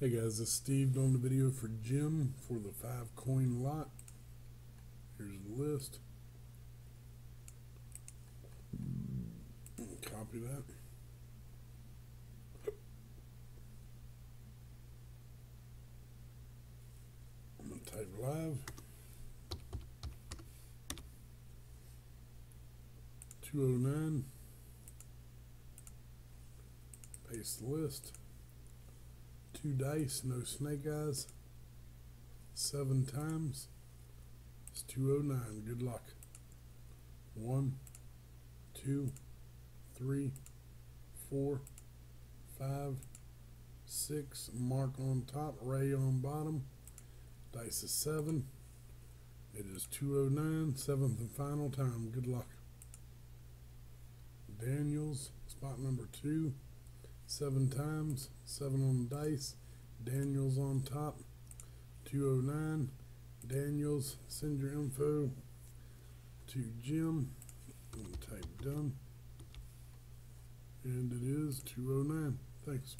Hey guys, this is Steve doing the video for Jim for the five coin lot. Here's the list. Copy that. I'm gonna type live. Two oh nine. Paste the list two dice, no snake eyes. Seven times. It's 209. Good luck. One, two, three, four, five, six. Mark on top, Ray on bottom. Dice is seven. It is 209, seventh and final time. Good luck. Daniels, spot number two seven times, seven on the dice. Daniels on top, 209. Daniels, send your info to Jim. I'm type done. And it is 209. Thanks.